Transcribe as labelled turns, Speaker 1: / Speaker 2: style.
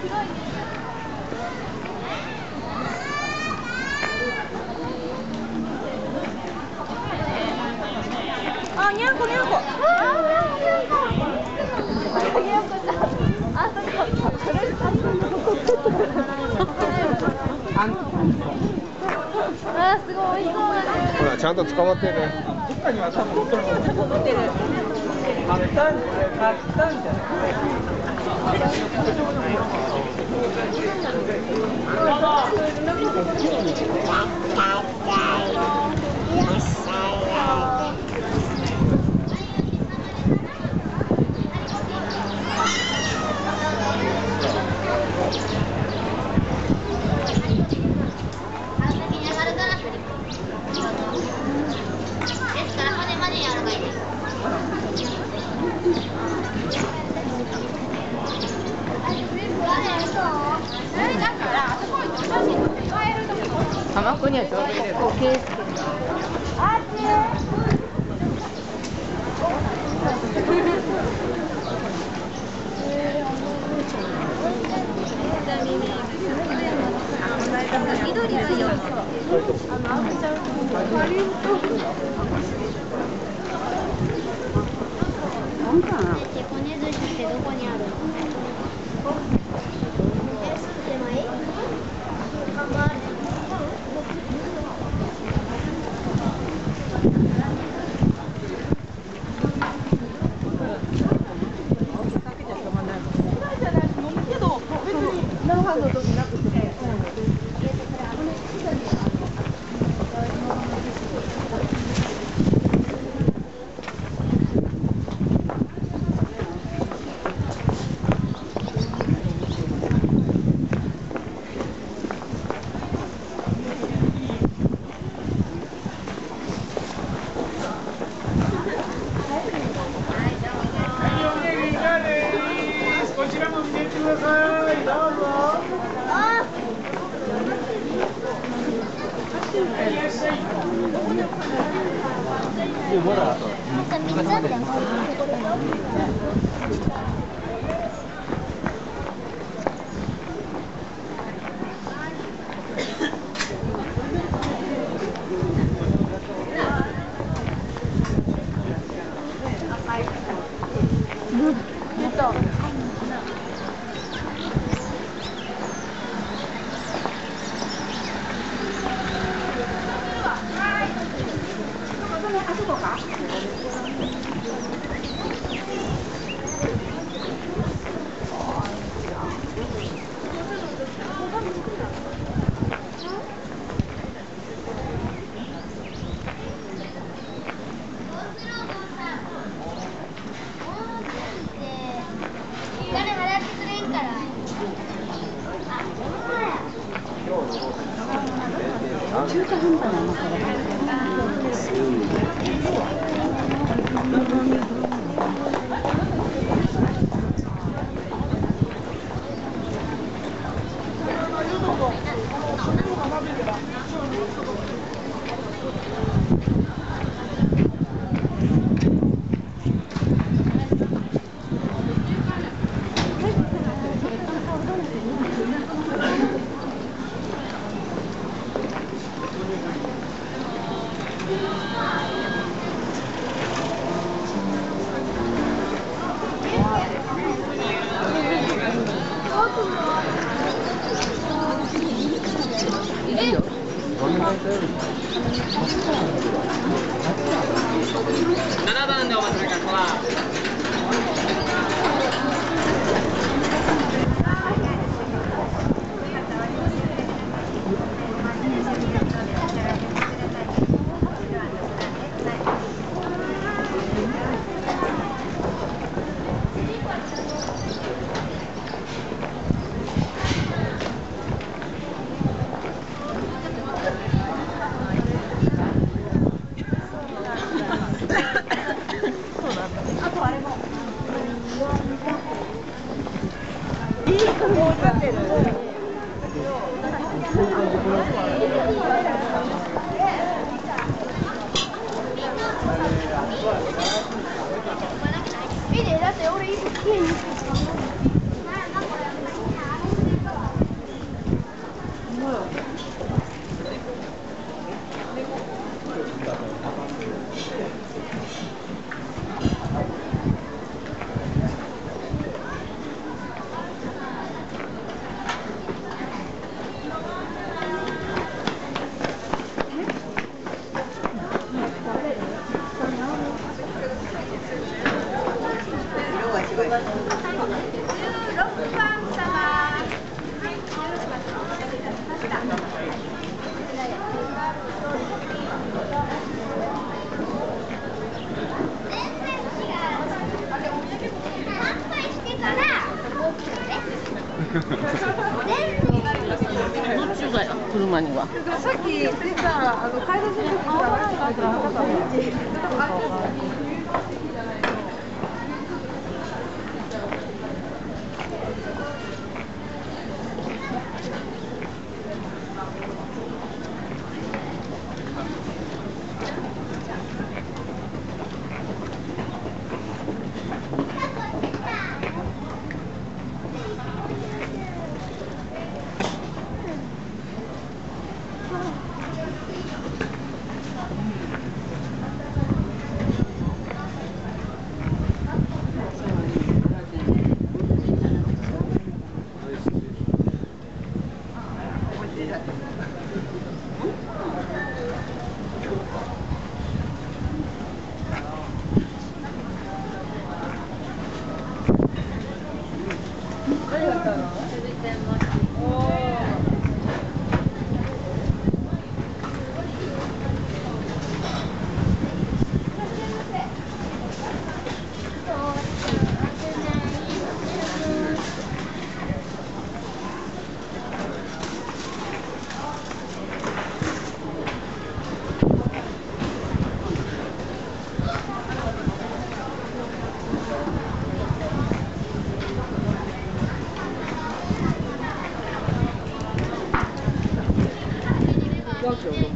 Speaker 1: あ、にゃんこにゃんこ。あー、にゃんこにゃんこ。にゃんこちゃん。あ、そっか。それ、あー、すごい美味しそうだね。
Speaker 2: ほらちゃんと捕まってるね
Speaker 3: どっかには多分乗ってる乗ってる買ったん買ったんじゃない
Speaker 4: ですから骨まで柔らかいです。
Speaker 1: 浜子にはちょうどいいです。
Speaker 4: 緑がいいよ。手こね寿司ってどこにある
Speaker 3: ほら。
Speaker 4: 他这
Speaker 3: 个啥？でお待ちください
Speaker 4: 見て、だって俺今家に。
Speaker 1: 車には。
Speaker 3: さっき出たあの改札の時から。要九龙